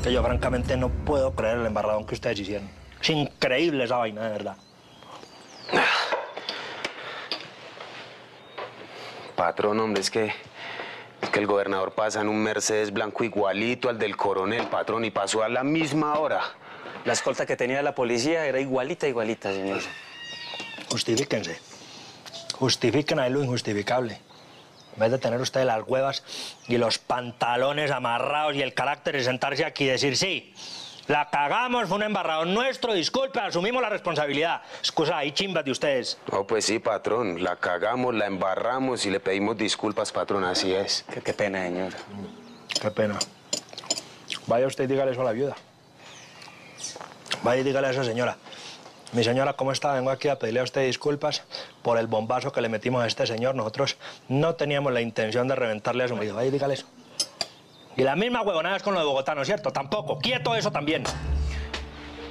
Es que yo francamente no puedo creer el embarradón que ustedes hicieron. Es increíble esa vaina, de verdad. Patrón, hombre, es que, es que el gobernador pasa en un Mercedes blanco igualito al del coronel, patrón, y pasó a la misma hora. La escolta que tenía la policía era igualita, igualita, señor. Justifíquense. Justifiquen ahí lo injustificable. En vez de tener ustedes las huevas y los pantalones amarrados y el carácter de sentarse aquí y decir, sí, la cagamos, fue un embarradón nuestro, disculpe, asumimos la responsabilidad. Excusa ahí, chimbas de ustedes. No, pues sí, patrón, la cagamos, la embarramos y le pedimos disculpas, patrón, así es. Qué, qué pena, señor. Qué pena. Vaya usted y dígale eso a la viuda. Vaya y dígale a esa señora. Mi señora, ¿cómo está? Vengo aquí a pedirle a usted disculpas por el bombazo que le metimos a este señor. Nosotros no teníamos la intención de reventarle a su marido. Vaya y dígale eso. Y la misma huevonada es con lo de Bogotá, ¿no es cierto? Tampoco. Quieto eso también.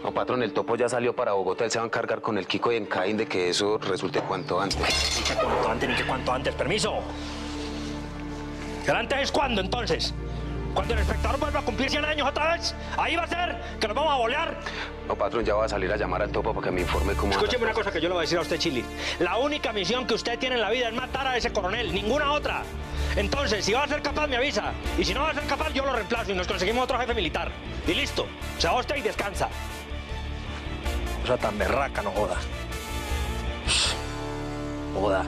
No, patrón, el topo ya salió para Bogotá, él se va a encargar con el Kiko y en Caín de que eso resulte cuanto antes. Ni que cuanto antes, ni que cuanto antes. Permiso. ¿El antes es cuándo, entonces? Cuando el espectador vuelva a cumplir 100 años otra vez, ahí va a ser que nos vamos a bolear. No, patrón, ya va a salir a llamar al topo para que me informe cómo... Escúcheme una cosa que yo le voy a decir a usted, Chili. La única misión que usted tiene en la vida es matar a ese coronel, ninguna otra. Entonces, si va a ser capaz, me avisa. Y si no va a ser capaz, yo lo reemplazo y nos conseguimos otro jefe militar. Y listo. Se va usted y descansa. Cosa tan berraca, no joda. Joda.